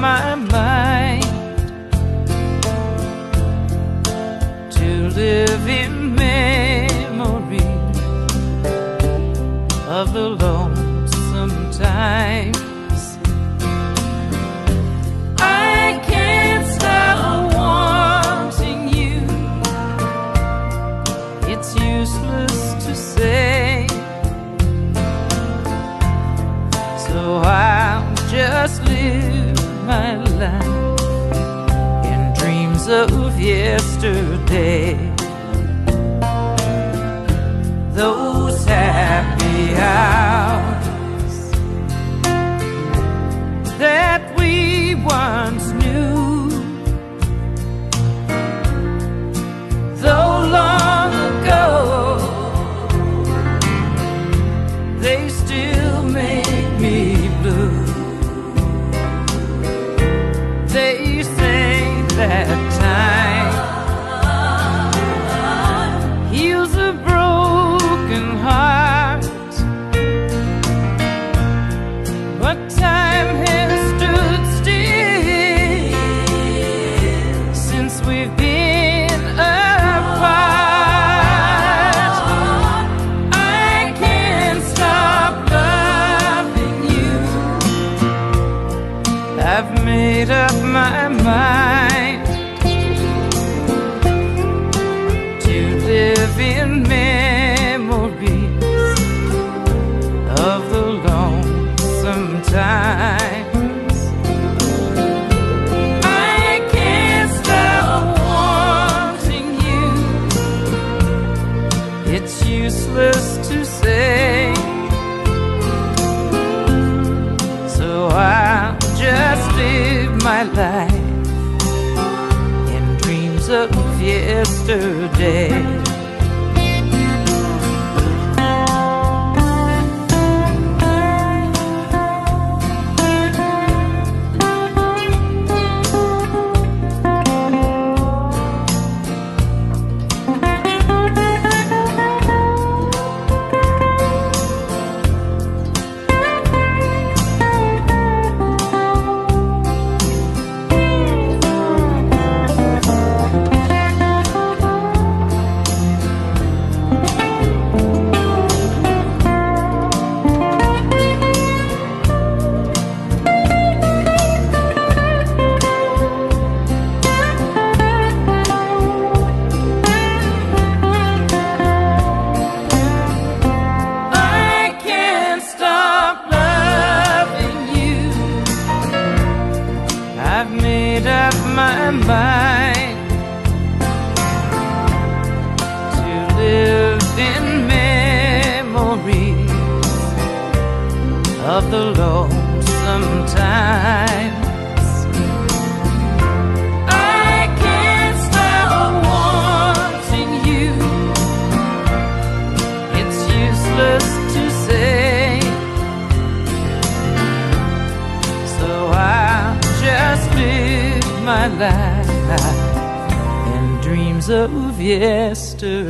my mind to live in memory of the lonesome times. I can't stop wanting you. It's useless to say. So I'm just living my life in dreams of yesterday. Those say of yesterday. Made up my mind to live in memories of the lonesome times. My life in dreams of yesterday.